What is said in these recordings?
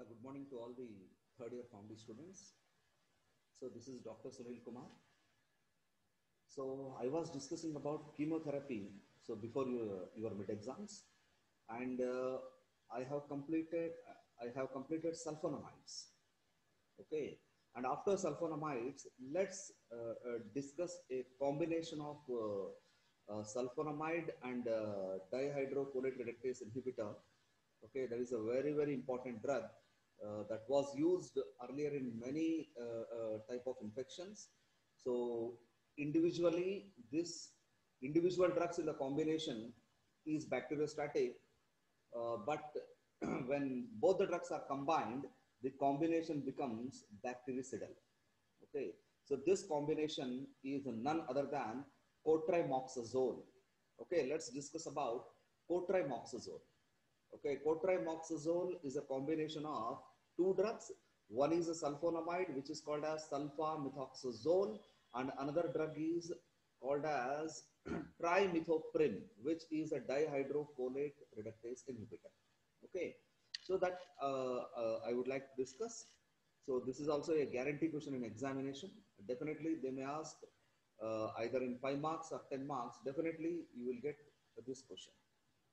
Yeah, good morning to all the third year foundry students. So this is Dr. Sunil Kumar. So I was discussing about chemotherapy. So before your, your mid exams, and uh, I have completed I have completed sulfonamides. Okay, and after sulfonamides, let's uh, uh, discuss a combination of uh, uh, sulfonamide and uh, dihydrofolate reductase inhibitor. Okay, that is a very very important drug uh, that was used earlier in many uh, uh, type of infections. So individually, this individual drugs in the combination is bacteriostatic, uh, but when both the drugs are combined, the combination becomes bactericidal. Okay, so this combination is none other than cotrimoxazole. Okay, let's discuss about cotrimoxazole. Okay, cotrimoxazole is a combination of two drugs. One is a sulfonamide, which is called as sulfamethoxazole, and another drug is called as trimethoprim, which is a dihydrofolate reductase inhibitor. Okay, so that uh, uh, I would like to discuss. So this is also a guarantee question in examination. Definitely they may ask uh, either in 5 marks or 10 marks. Definitely you will get this question.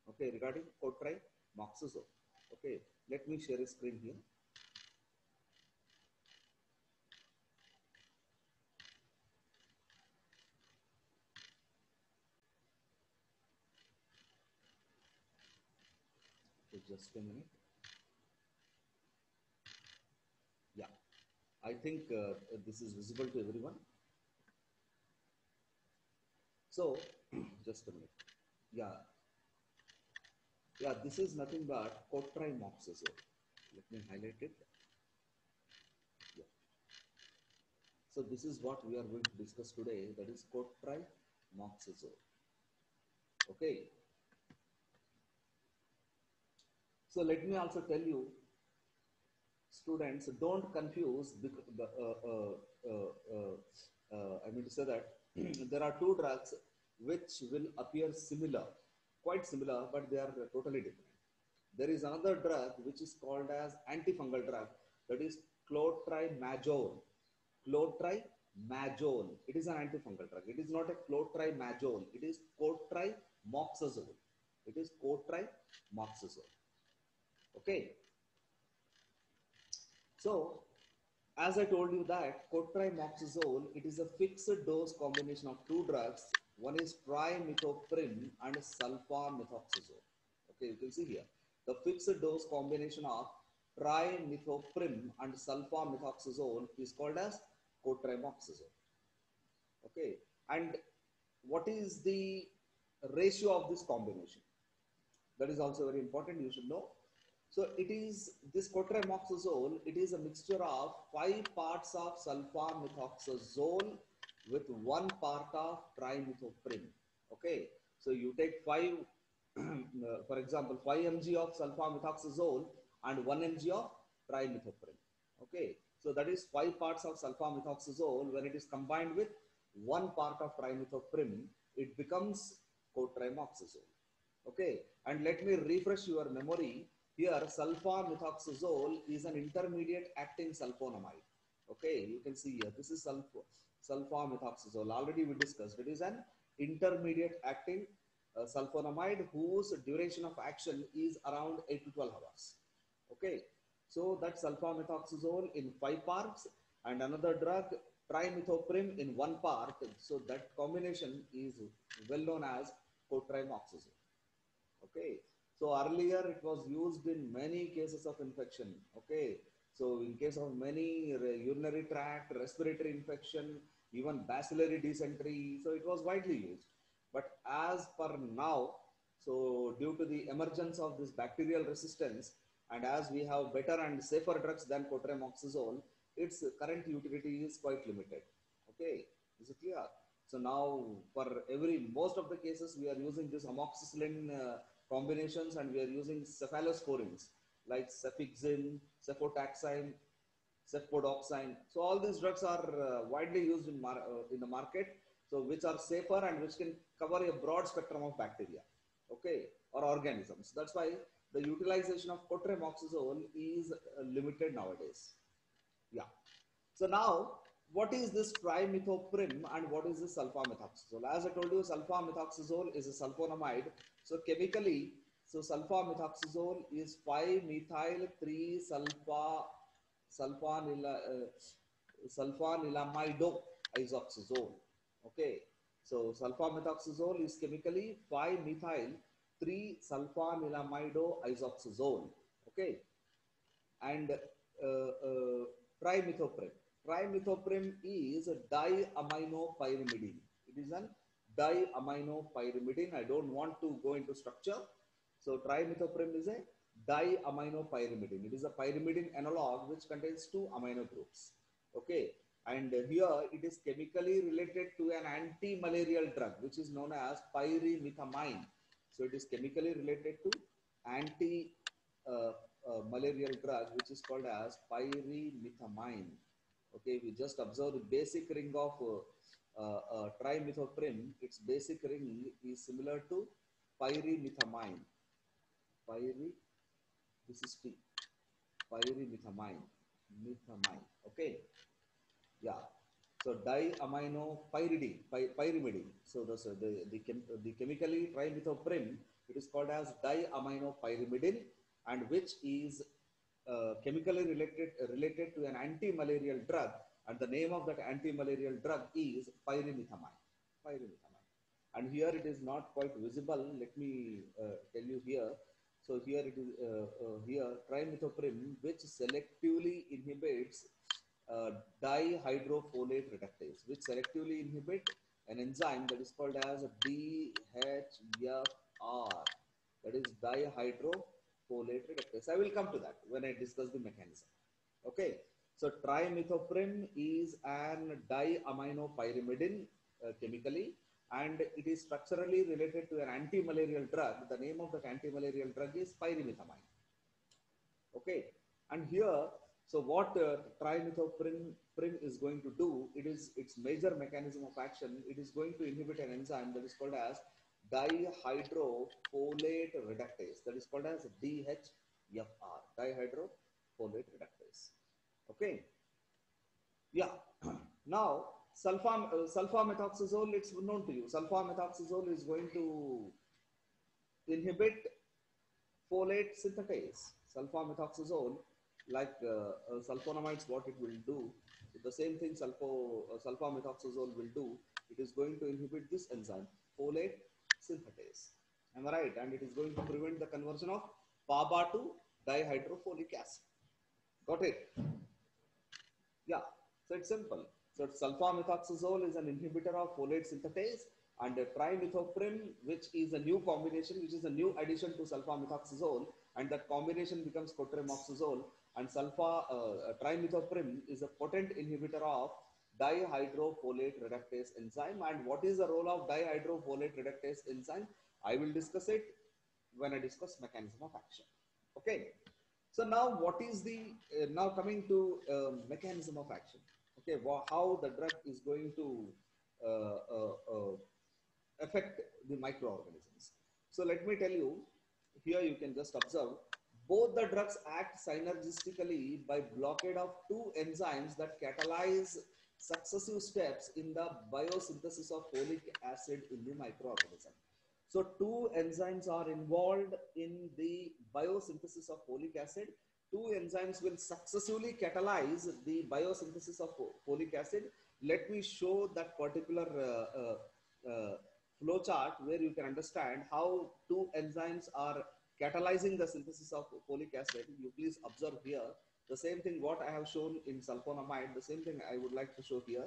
Okay, regarding cotrimoxazole. Okay, let me share a screen here. Just a minute. Yeah, I think uh, this is visible to everyone. So, just a minute. Yeah, yeah, this is nothing but cotrimoxazole. Let me highlight it. Yeah. So this is what we are going to discuss today. That is cotrimoxazole. Okay. So let me also tell you, students, don't confuse. The, uh, uh, uh, uh, I mean to say that there are two drugs which will appear similar, quite similar, but they are totally different. There is another drug which is called as antifungal drug, that is clotrimazole. Clotrimazole. It is an antifungal drug. It is not a clotrimazole. It is cotrimoxazole. It is cotrimoxazole. Okay. So, as I told you that cotrimoxazole, it is a fixed dose combination of two drugs. One is trimethoprim and sulfamethoxazole. Okay, you can see here. The fixed dose combination of trimethoprim and sulfamethoxazole is called as cotrimoxazole. Okay, and what is the ratio of this combination? That is also very important. You should know. So it is this cotrimoxazole, it is a mixture of five parts of sulfamethoxazole with one part of trimethoprim. Okay. So you take five, for example, 5 mg of sulfamethoxazole and 1 mg of trimethoprim. Okay. So that is five parts of sulfamethoxazole. When it is combined with one part of trimethoprim, it becomes cotrimoxazole. Okay. And let me refresh your memory here, sulfamethoxazole is an intermediate acting sulfonamide. Okay, you can see here, this is sulfa, sulfamethoxazole. Already we discussed. It is an intermediate acting uh, sulfonamide whose duration of action is around 8 to 12 hours. Okay, so that sulfamethoxazole in five parts and another drug trimethoprim in one part. So that combination is well known as cotrimoxazole. Okay, so earlier it was used in many cases of infection. Okay. So in case of many urinary tract, respiratory infection, even bacillary dysentery. So it was widely used. But as per now, so due to the emergence of this bacterial resistance, and as we have better and safer drugs than cotrimoxazole, its current utility is quite limited. Okay. Is it clear? So now for every, most of the cases, we are using this amoxicillin uh, combinations and we are using cephalosporins like cefixime, cefotaxime, cefpodoxime. So all these drugs are uh, widely used in, uh, in the market. So which are safer and which can cover a broad spectrum of bacteria, okay, or organisms. That's why the utilization of cotrimoxazole is uh, limited nowadays. Yeah. So now, what is this trimethoprim and what is this sulfamethoxazole? As I told you, sulfamethoxazole is a sulfonamide. So chemically, so sulfamethoxazole is 5-methyl 3-sulfa sulfanila, uh, isoxazole. Okay. So sulfamethoxazole is chemically 5-methyl 3-sulfanilamide isoxazole. Okay. And uh, uh, trimethoprim. Trimethoprim is a diaminopyrimidine. It is an diaminopyrimidine. I don't want to go into structure. So trimethoprim is a diaminopyrimidine. It is a pyrimidine analog which contains two amino groups. Okay. And here it is chemically related to an anti-malarial drug which is known as pyrimethamine. So it is chemically related to anti uh, uh, drug which is called as pyrimethamine. Okay, we just observe the basic ring of uh, uh, uh, trimethoprim. Its basic ring is similar to pyrimethamine. Pyri, this is T. Pyrimethamine. Methamine. Okay. Yeah. So diaminopyridine, py, pyrimidine. So the, the, the, chem, the chemically trimethoprim, it is called as diaminopyrimidine and which is uh, chemically related, related to an anti-malarial drug and the name of that anti-malarial drug is pyrimethamine. Pyrimethamine. And here it is not quite visible. Let me uh, tell you here. So here it is uh, uh here trimethoprim which selectively inhibits uh, dihydrofolate reductase, which selectively inhibit an enzyme that is called as DHFR, that is dihydrofolate reductase. I will come to that when I discuss the mechanism. Okay, so trimethoprim is an diaminopyrimidine uh, chemically, and it is structurally related to an anti-malarial drug. The name of the anti-malarial drug is pyrimethamine. Okay, and here so what uh, trimethoprim is going to do, it is its major mechanism of action. It is going to inhibit an enzyme that is called as dihydrofolate reductase. That is called as DHFR, dihydrofolate reductase. Okay. Yeah. now, sulfa, uh, sulfamethoxazole, it's known to you. Sulfamethoxazole is going to inhibit folate synthetase. Sulfamethoxazole like uh, uh, sulfonamides, what it will do, the same thing sulfo, uh, sulfamethoxazole will do, it is going to inhibit this enzyme, folate synthetase. Am I right? And it is going to prevent the conversion of PABA to dihydrofolic acid. Got it? Yeah, so it's simple. So sulfamethoxazole is an inhibitor of folate synthetase and trimethoprim, which is a new combination, which is a new addition to sulfamethoxazole, and that combination becomes cotrimoxazole, and sulfa uh, trimethoprim is a potent inhibitor of dihydrofolate reductase enzyme. And what is the role of dihydrofolate reductase enzyme? I will discuss it when I discuss mechanism of action. Okay. So now what is the, uh, now coming to uh, mechanism of action. Okay, well, how the drug is going to uh, uh, uh, affect the microorganisms. So let me tell you, here you can just observe both the drugs act synergistically by blockade of two enzymes that catalyze successive steps in the biosynthesis of folic acid in the microorganism. So two enzymes are involved in the biosynthesis of folic acid. Two enzymes will successively catalyze the biosynthesis of folic acid. Let me show that particular uh, uh, uh, flow chart where you can understand how two enzymes are catalyzing the synthesis of folic acid, you please observe here the same thing what I have shown in sulfonamide, the same thing I would like to show here.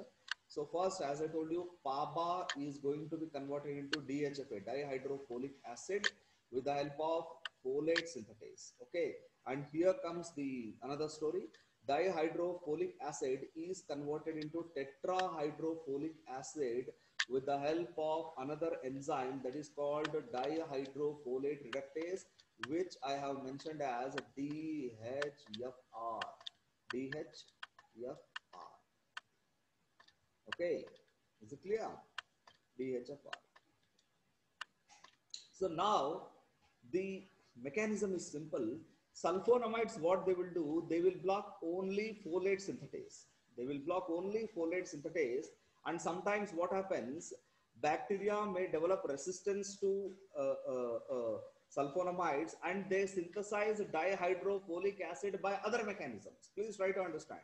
So first, as I told you, PABA is going to be converted into DHFA, dihydrofolic acid with the help of folate synthetase. Okay. And here comes the another story. Dihydrofolic acid is converted into tetrahydrofolic acid with the help of another enzyme that is called dihydrofolate reductase, which I have mentioned as DHFR. DHFR. Okay, is it clear? DHFR. So now the mechanism is simple. Sulfonamides, what they will do, they will block only folate synthetase. They will block only folate synthetase. And sometimes what happens, bacteria may develop resistance to uh, uh, uh, sulfonamides and they synthesize dihydrofolic acid by other mechanisms. Please try to understand.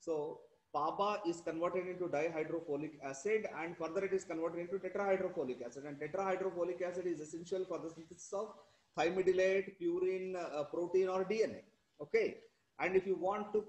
So PABA is converted into dihydrofolic acid and further it is converted into tetrahydrofolic acid and tetrahydrofolic acid is essential for the synthesis of thymidylate, purine, uh, protein or DNA. Okay. And if you want to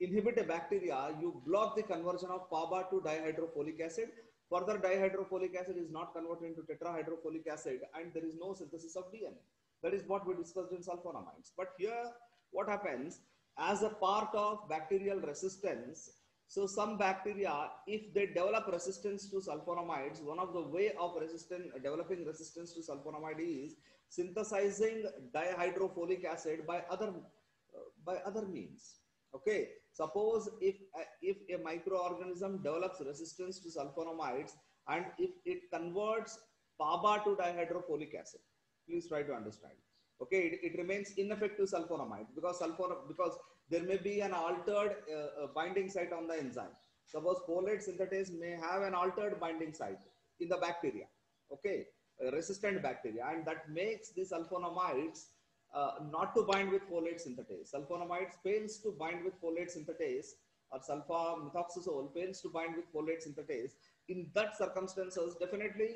inhibit a bacteria, you block the conversion of PABA to dihydrofolic acid. Further dihydrofolic acid is not converted into tetrahydrofolic acid and there is no synthesis of DNA. That is what we discussed in sulfonamides. But here what happens as a part of bacterial resistance, so some bacteria, if they develop resistance to sulfonamides, one of the way of resistant, developing resistance to sulfonamide is synthesizing dihydrofolic acid by other, uh, by other means. Okay, suppose if, uh, if a microorganism develops resistance to sulfonamides and if it converts PABA to dihydrofolic acid, please try to understand okay it, it remains ineffective sulfonamide because sulfon because there may be an altered uh, uh, binding site on the enzyme. Suppose folate synthetase may have an altered binding site in the bacteria okay resistant bacteria and that makes the sulfonamides uh, not to bind with folate synthetase sulfonamides fails to bind with folate synthetase or sulfa methoxazole fails to bind with folate synthetase in that circumstances definitely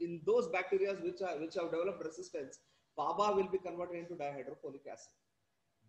in those bacteria which are which have developed resistance PABA will be converted into dihydrofolic acid.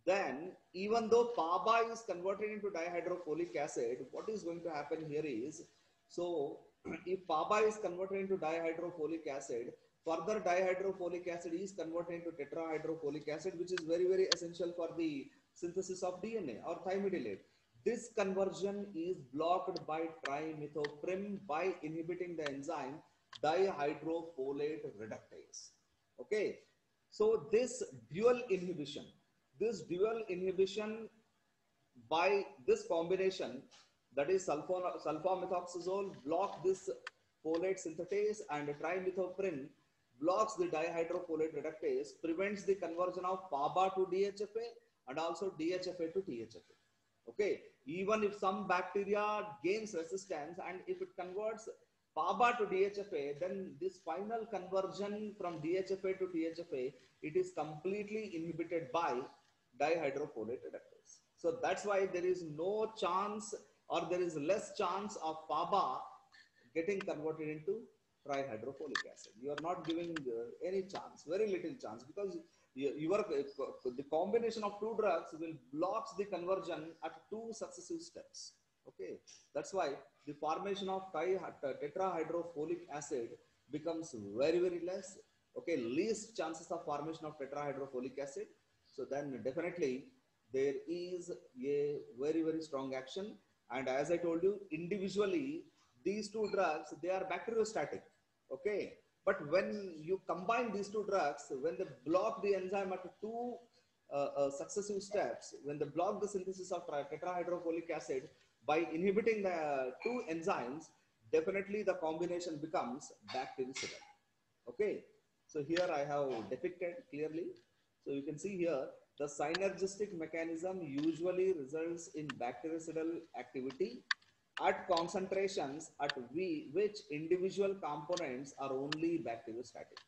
Then, even though PABA is converted into dihydrofolic acid, what is going to happen here is, so if PABA is converted into dihydrofolic acid, further dihydrofolic acid is converted into tetrahydrofolic acid, which is very, very essential for the synthesis of DNA or thymidylate. This conversion is blocked by trimethoprim by inhibiting the enzyme dihydrofolate reductase. Okay, so this dual inhibition, this dual inhibition by this combination, that is sulfa, sulfamethoxazole block this folate synthetase and trimethoprim blocks the dihydrofolate reductase, prevents the conversion of PABA to DHFA and also DHFA to THFA. Okay, even if some bacteria gains resistance and if it converts PABA to DHFA, then this final conversion from DHFA to THFA, it is completely inhibited by dihydrofolate reductase. So that's why there is no chance or there is less chance of PABA getting converted into trihydrofolic acid. You are not giving uh, any chance, very little chance because you, you are, uh, the combination of two drugs will blocks the conversion at two successive steps. Okay, that's why the formation of tetrahydrofolic acid becomes very, very less. Okay, least chances of formation of tetrahydrofolic acid. So then definitely there is a very, very strong action. And as I told you, individually, these two drugs, they are bacteriostatic. Okay. But when you combine these two drugs, when they block the enzyme at two uh, uh, successive steps, when they block the synthesis of tetrahydrofolic acid, by inhibiting the two enzymes, definitely the combination becomes bactericidal. Okay, so here I have depicted clearly. So you can see here, the synergistic mechanism usually results in bactericidal activity at concentrations at v, which individual components are only bacteriostatic.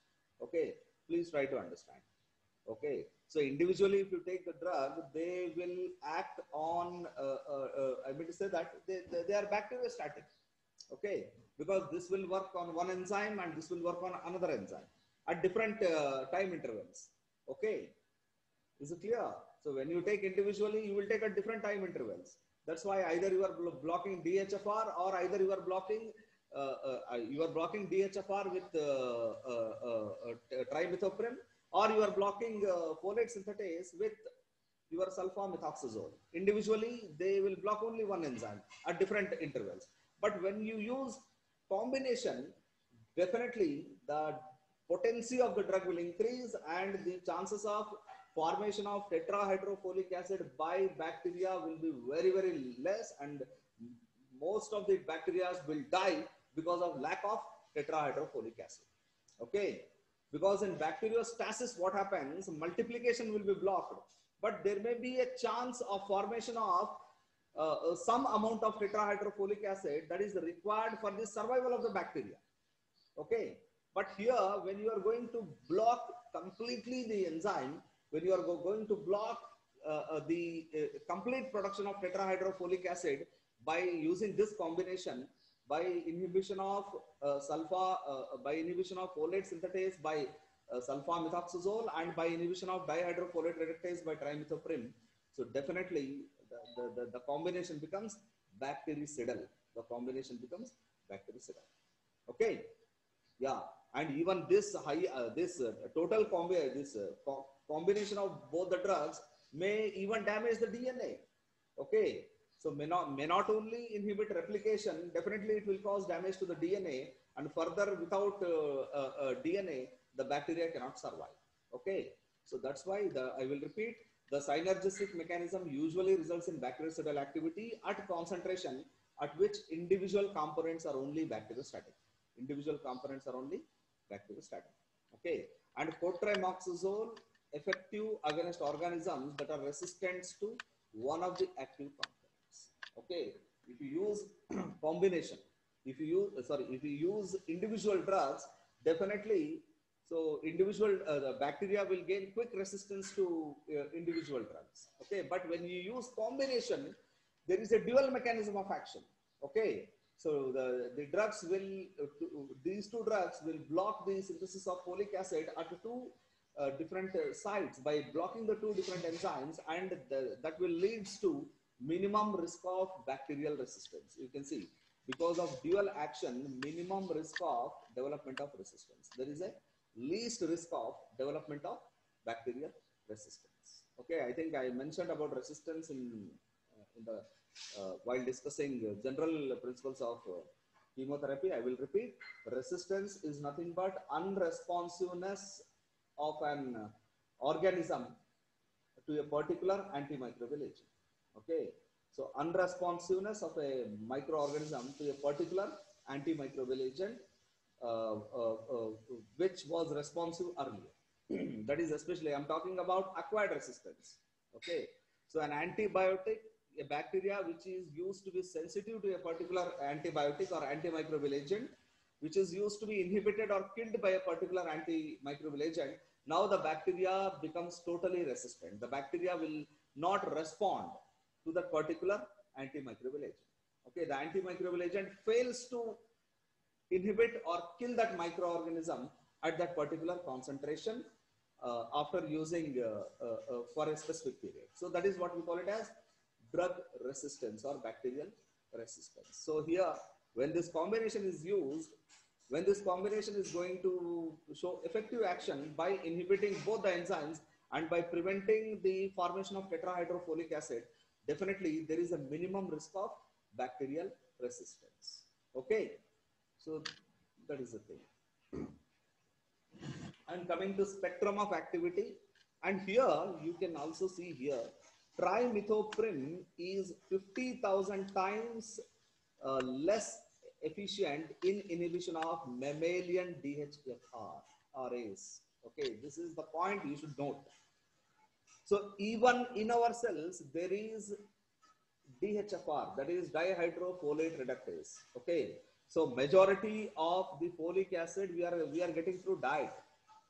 Okay, please try to understand. Okay, so individually, if you take the drug, they will act on, uh, uh, uh, I mean to say that they, they, they are bacteriostatic. Okay, because this will work on one enzyme and this will work on another enzyme at different uh, time intervals. Okay, is it clear? So when you take individually, you will take at different time intervals. That's why either you are blocking DHFR or either you are blocking uh, uh, you are blocking DHFR with trimethoprim or you are blocking uh, folate synthetase with your sulfamethoxazole. Individually, they will block only one enzyme at different intervals. But when you use combination, definitely the potency of the drug will increase and the chances of formation of tetrahydrofolic acid by bacteria will be very, very less and most of the bacteria will die because of lack of tetrahydrofolic acid. Okay. Because in bacteriostasis, what happens? Multiplication will be blocked, but there may be a chance of formation of uh, uh, some amount of tetrahydrofolic acid that is required for the survival of the bacteria. Okay. But here, when you are going to block completely the enzyme, when you are go going to block uh, uh, the uh, complete production of tetrahydrofolic acid by using this combination, by inhibition of uh, sulfa, uh, by inhibition of folate synthetase by uh, sulfa methoxazole and by inhibition of dihydrofolate reductase by trimethoprim. So definitely the, the, the, the combination becomes bactericidal. The combination becomes bactericidal. Okay. Yeah. And even this high, uh, this uh, total combi, this uh, co combination of both the drugs may even damage the DNA. Okay. So may not, may not only inhibit replication, definitely it will cause damage to the DNA and further without uh, uh, uh, DNA, the bacteria cannot survive. Okay. So that's why the, I will repeat, the synergistic mechanism usually results in bactericidal activity at concentration at which individual components are only bacteriostatic. Individual components are only bacteriostatic. Okay. And cotrimoxazole effective against organisms that are resistant to one of the active components. Okay. If you use combination if you use uh, sorry if you use individual drugs definitely so individual uh, the bacteria will gain quick resistance to uh, individual drugs. Okay. But when you use combination there is a dual mechanism of action. Okay so the, the drugs will uh, these two drugs will block the synthesis of folic acid at two uh, different uh, sites by blocking the two different enzymes and the, that will leads to minimum risk of bacterial resistance. You can see because of dual action, minimum risk of development of resistance. There is a least risk of development of bacterial resistance. Okay, I think I mentioned about resistance in, uh, in the while discussing uh, general principles of uh, chemotherapy. I will repeat: resistance is nothing but unresponsiveness of an uh, organism to a particular antimicrobial agent. Okay. So unresponsiveness of a microorganism to a particular antimicrobial agent uh, uh, uh, which was responsive earlier. that is especially, I'm talking about acquired resistance. Okay. So an antibiotic, a bacteria which is used to be sensitive to a particular antibiotic or antimicrobial agent, which is used to be inhibited or killed by a particular antimicrobial agent, now the bacteria becomes totally resistant. The bacteria will not respond to that particular antimicrobial agent. Okay, the antimicrobial agent fails to inhibit or kill that microorganism at that particular concentration uh, after using uh, uh, uh, for a specific period. So that is what we call it as drug resistance or bacterial resistance. So here, when this combination is used, when this combination is going to show effective action by inhibiting both the enzymes and by preventing the formation of tetrahydrofolic acid, definitely there is a minimum risk of bacterial resistance. Okay. So that is the thing. And coming to spectrum of activity, and here you can also see here, trimethoprim is 50,000 times uh, less efficient in inhibition of mammalian DHFR RAs. Okay, this is the point you should note. So even in our cells, there is DHFR, that is dihydrofolate reductase. Okay. So majority of the folic acid we are, we are getting through diet.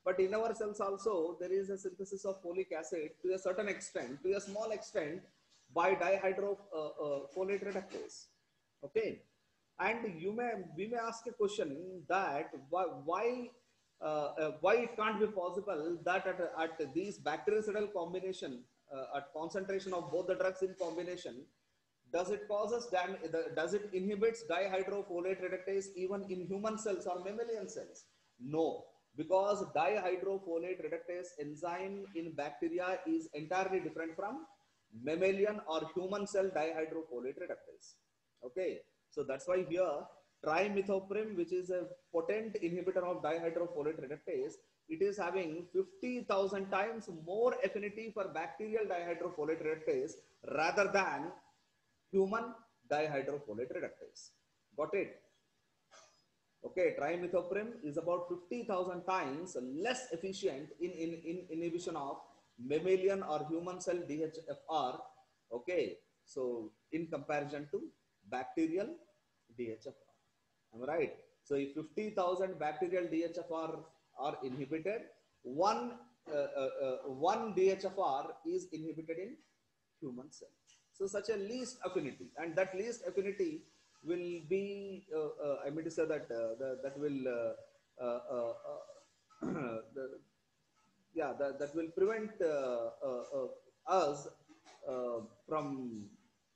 But in our cells also, there is a synthesis of folic acid to a certain extent, to a small extent by dihydrofolate uh, uh, reductase. Okay. And you may, we may ask a question that why, why uh, uh, why it can't be possible that at, at these bactericidal combination, uh, at concentration of both the drugs in combination, does it causes dam does it inhibits dihydrofolate reductase even in human cells or mammalian cells? No, because dihydrofolate reductase enzyme in bacteria is entirely different from mammalian or human cell dihydrofolate reductase. Okay, so that's why here trimethoprim, which is a potent inhibitor of dihydrofolate reductase, it is having 50,000 times more affinity for bacterial dihydrofolate reductase rather than human dihydrofolate reductase. Got it? Okay, trimethoprim is about 50,000 times less efficient in, in, in inhibition of mammalian or human cell DHFR. Okay, so in comparison to bacterial DHFR. Am I right? So if 50,000 bacterial DHFR are inhibited, one, uh, uh, uh, one DHFR is inhibited in human cell. So such a least affinity and that least affinity will be, uh, uh, I mean to say that uh, that will, the, yeah, that, that will prevent us from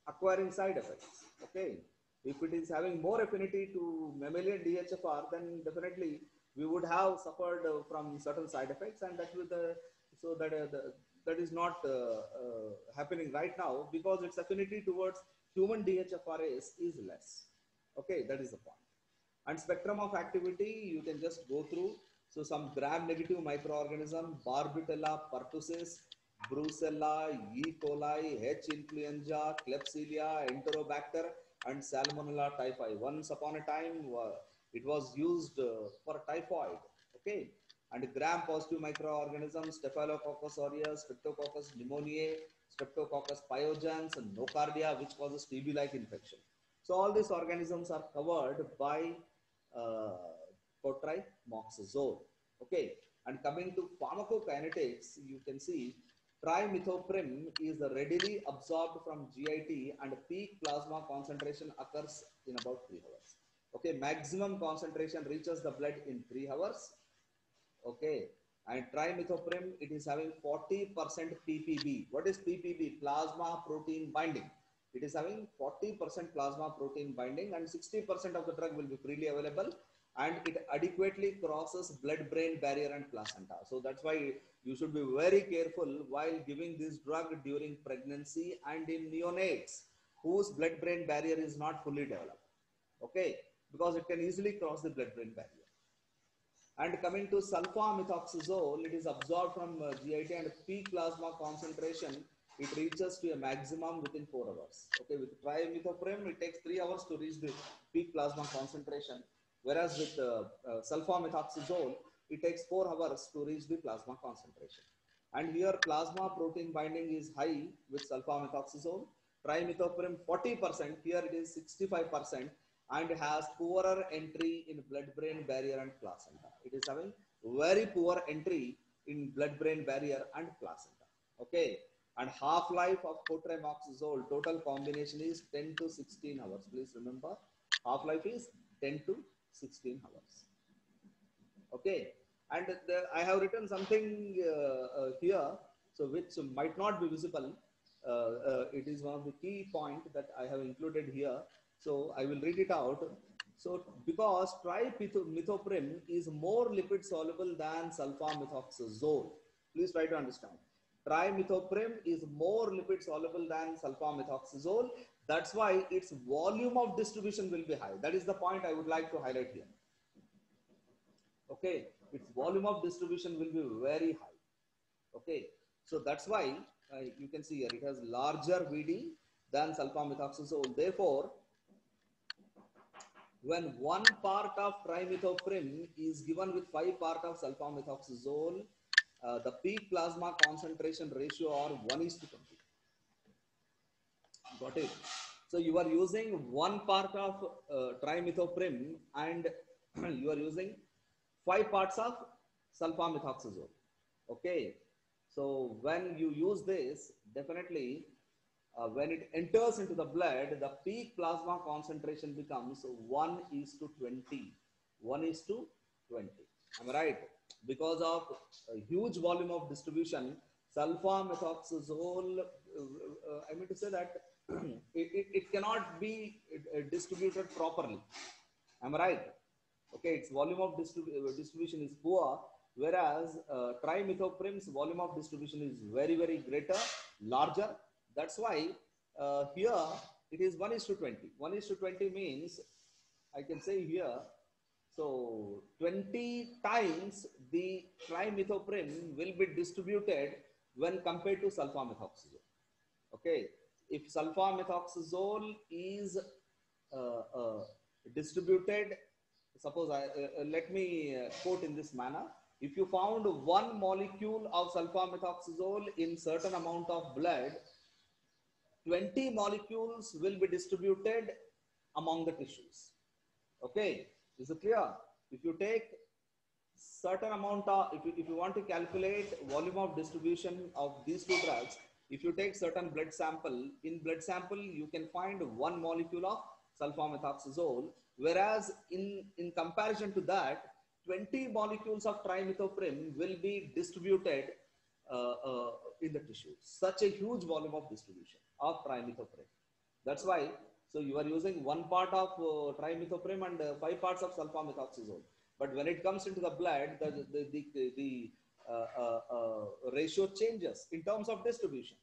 acquiring side effects. Okay, if it is having more affinity to mammalian DHFR, then definitely we would have suffered uh, from certain side effects, and that will the so that uh, the, that is not uh, happening right now because its affinity towards human DHFRase is less. Okay, that is the point. And spectrum of activity, you can just go through. So some gram-negative microorganism, Bordetella pertussis, Brucella, E. coli, H. influenza, Klebsiella, Enterobacter, and Salmonella typhi. Once upon a time, uh, it was used uh, for typhoid. Okay, and gram-positive microorganisms, Staphylococcus aureus, Streptococcus pneumoniae, Streptococcus pyogenes, and nocardia, which causes TB-like infection. So all these organisms are covered by uh, cotrimoxazole. Okay, and coming to pharmacokinetics, you can see trimethoprim is readily absorbed from GIT and peak plasma concentration occurs in about three hours. Okay, maximum concentration reaches the blood in three hours. Okay, and trimethoprim, it is having 40% ppb. What is ppb? Plasma protein binding. It is having 40% plasma protein binding and 60% of the drug will be freely available and it adequately crosses blood-brain barrier and placenta. So that's why you should be very careful while giving this drug during pregnancy and in neonates whose blood-brain barrier is not fully developed. Okay, because it can easily cross the blood-brain barrier. And coming to sulfamethoxazole, it is absorbed from uh, GIT and peak plasma concentration, it reaches to a maximum within four hours. Okay, with trimethoprim, it takes three hours to reach the peak plasma concentration. Whereas with uh, uh, sulfamethoxazole, it takes four hours to reach the plasma concentration. And here plasma protein binding is high with sulfamethoxazole. Trimethoprim 40%, here it is 65% and has poorer entry in blood-brain barrier and placenta. It is having very poor entry in blood-brain barrier and placenta. Okay, and half-life of cotrimoxazole total combination is 10 to 16 hours. Please remember, half-life is 10 to 16 hours. Okay, and the, I have written something uh, uh, here, so which might not be visible. Uh, uh it is one of the key point that I have included here. So I will read it out. So because trimethoprim is more lipid soluble than sulfamethoxazole. Please try to understand. Trimethoprim is more lipid soluble than sulfamethoxazole. That's why its volume of distribution will be high. That is the point I would like to highlight here. Okay, its volume of distribution will be very high. Okay, so that's why uh, you can see here it has larger VD than sulfamethoxazole. Therefore, when one part of trimethoprim is given with five part of sulfamethoxazole, uh, the peak plasma concentration ratio are 1 is to 20. Got it? So you are using one part of uh, trimethoprim and you are using five parts of sulfamethoxazole. Okay. So when you use this, definitely uh, when it enters into the blood, the peak plasma concentration becomes 1 is to 20. 1 is to 20. Am I right? Because of a huge volume of distribution, sulfamethoxazole, uh, uh, I mean to say that it, it, it, cannot be uh, distributed properly. Am I right? Okay, its volume of distribu uh, distribution is poor, whereas uh, trimethoprim's volume of distribution is very, very greater, larger, that's why uh, here it is 1 is to 20. 1 is to 20 means I can say here, so 20 times the trimethoprim will be distributed when compared to sulfamethoxazole. Okay, if sulfamethoxazole is uh, uh, distributed suppose I, uh, uh, let me uh, quote in this manner. If you found one molecule of sulfamethoxazole in certain amount of blood, 20 molecules will be distributed among the tissues. Okay, is it clear? If you take certain amount of, if you, if you want to calculate volume of distribution of these two drugs, if you take certain blood sample, in blood sample, you can find one molecule of sulfamethoxazole, whereas in, in comparison to that, 20 molecules of trimethoprim will be distributed uh, uh, in the tissue. Such a huge volume of distribution of trimethoprim. That's why, so you are using one part of uh, trimethoprim and uh, five parts of sulfamethoxazole. But when it comes into the blood, the, the, the, the uh, uh, uh, ratio changes in terms of distribution.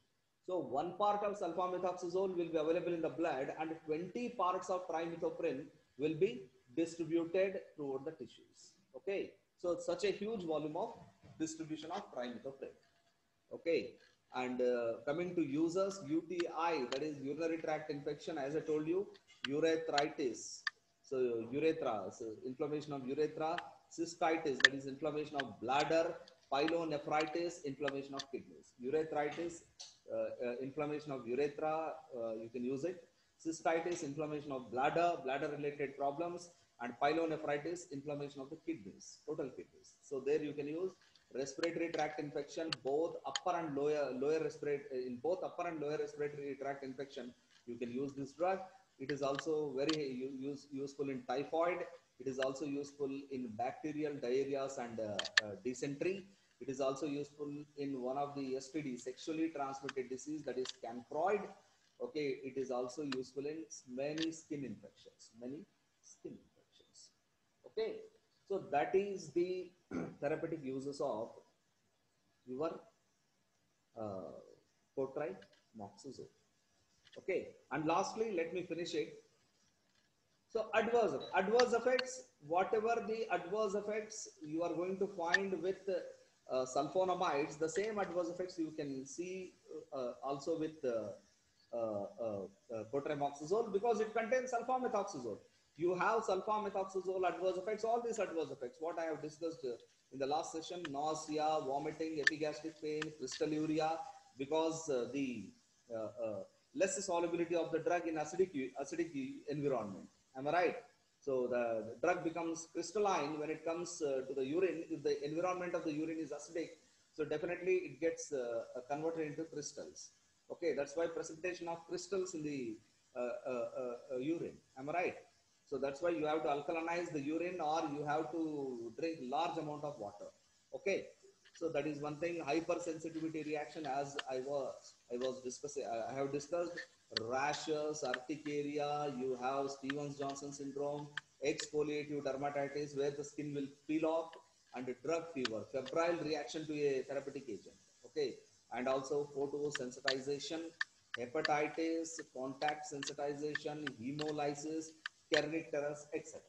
So one part of sulfamethoxazole will be available in the blood and 20 parts of trimethoprim will be distributed throughout the tissues. Okay. So such a huge volume of distribution of trimethoprim. Okay. And uh, coming to users, UTI, that is urinary tract infection, as I told you, urethritis. So urethra, so inflammation of urethra, cystitis, that is inflammation of bladder, pyelonephritis, inflammation of kidneys. Urethritis, uh, uh, inflammation of urethra, uh, you can use it. Cystitis, inflammation of bladder, bladder related problems, and pyelonephritis, inflammation of the kidneys, total kidneys. So there you can use respiratory tract infection, both upper and lower, lower respiratory, in both upper and lower respiratory tract infection, you can use this drug. It is also very use, useful in typhoid. It is also useful in bacterial diarrheas and uh, uh, dysentery. It is also useful in one of the STD, sexually transmitted disease, that is chancroid. Okay, it is also useful in many skin infections, many skin infections. Okay, so that is the therapeutic uses of your uh, cotrimoxazole. Okay, and lastly, let me finish it. So adverse adverse effects, whatever the adverse effects you are going to find with uh, sulfonamides, the same adverse effects you can see uh, also with uh, uh, cotrimoxazole because it contains sulfamethoxazole. You have sulfamethoxazole adverse effects, all these adverse effects, what I have discussed in the last session, nausea, vomiting, epigastric pain, crystalluria, because uh, the uh, uh, less solubility of the drug in acidic, acidic environment. Am I right? So the, drug becomes crystalline when it comes uh, to the urine. If the environment of the urine is acidic, so definitely it gets uh, converted into crystals. Okay, that's why precipitation of crystals in the uh, urine. Am I right? So that's why you have to alkalinize the urine or you have to drink large amount of water. Okay. So that is one thing. Hypersensitivity reaction, as I was I was discussing, I have discussed rashes, urticaria. You have Stevens Johnson syndrome, exfoliative dermatitis, where the skin will peel off, and drug fever, febrile reaction to a therapeutic agent. Okay, and also photosensitization, hepatitis, contact sensitization, hemolysis, kernicterus, etc.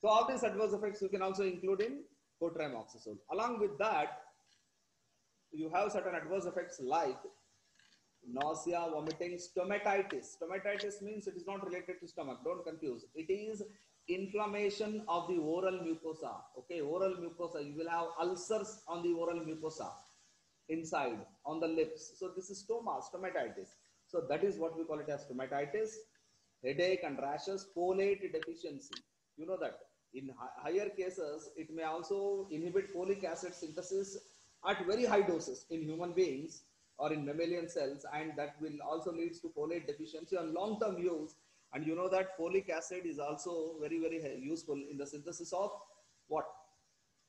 So all these adverse effects you can also include in cotrimoxazole. Along with that, you have certain adverse effects like nausea, vomiting, stomatitis. Stomatitis means it is not related to stomach. Don't confuse. It is inflammation of the oral mucosa. Okay, oral mucosa. You will have ulcers on the oral mucosa inside on the lips. So this is stoma, stomatitis. So that is what we call it as stomatitis, headache and rashes, folate deficiency. You know that. In higher cases, it may also inhibit folic acid synthesis at very high doses in human beings or in mammalian cells and that will also leads to folate deficiency on long-term use. And you know that folic acid is also very very useful in the synthesis of what?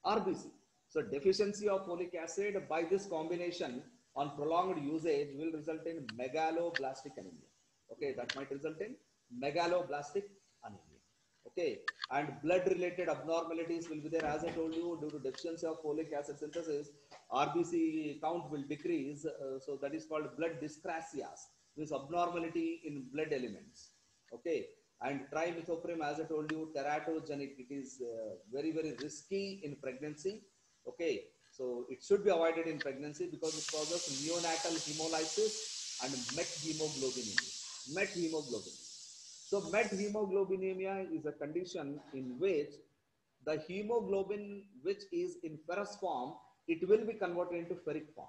Rbc so deficiency of folic acid by this combination on prolonged usage will result in megaloblastic anemia. Okay that might result in megaloblastic anemia Okay, and blood related abnormalities will be there. As I told you, due to deficiency of folic acid synthesis, RBC count will decrease. Uh, so that is called blood dyscrasias, this abnormality in blood elements. Okay, and trimethoprim, as I told you, teratogenic. It is uh, very, very risky in pregnancy. Okay, so it should be avoided in pregnancy because it causes neonatal hemolysis and methemoglobinemia. Methemoglobinemia. So methemoglobinemia is a condition in which the hemoglobin which is in ferrous form, it will be converted into ferric form.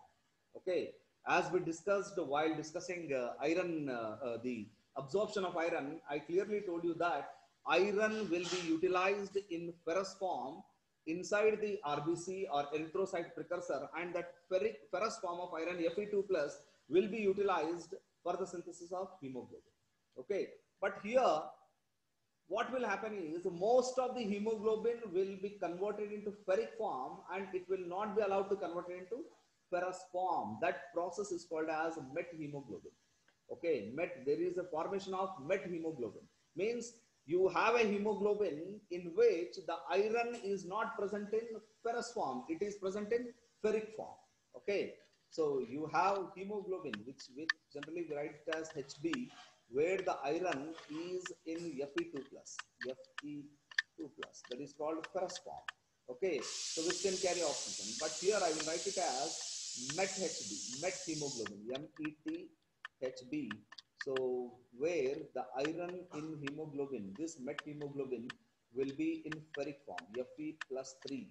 Okay. As we discussed while discussing uh, iron, uh, uh, the absorption of iron, I clearly told you that iron will be utilized in ferrous form inside the RBC or erythrocyte precursor and that ferric, ferrous form of iron Fe2 plus will be utilized for the synthesis of hemoglobin. Okay. But here, what will happen is most of the hemoglobin will be converted into ferric form and it will not be allowed to convert it into ferrous form. That process is called as methemoglobin. Okay, met, there is a formation of methemoglobin. Means you have a hemoglobin in which the iron is not present in ferrous form. It is present in ferric form. Okay, so you have hemoglobin, which, which generally we write it as HB, where the iron is in Fe2 plus, Fe2 plus. That is called ferrous form. Okay, so which can carry oxygen. But here I will write it as met HB, met hemoglobin, M-E-T-H-B. So where the iron in hemoglobin, this met hemoglobin will be in ferric form, Fe plus 3.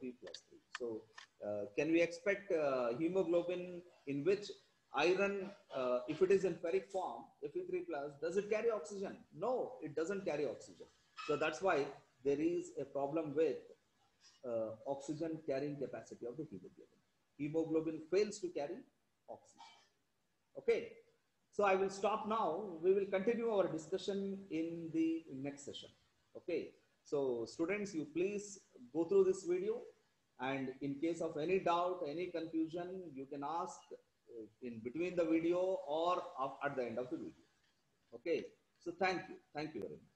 Fe plus 3. So uh, can we expect uh, hemoglobin in which iron, uh, if it is in ferric form, Fe3 plus, does it carry oxygen? No, it doesn't carry oxygen. So that's why there is a problem with uh, oxygen carrying capacity of the hemoglobin. Hemoglobin fails to carry oxygen. Okay. So I will stop now. We will continue our discussion in the next session. Okay. So students, you please go through this video and in case of any doubt, any confusion, you can ask in between the video or at the end of the video. Okay. So thank you. Thank you very much.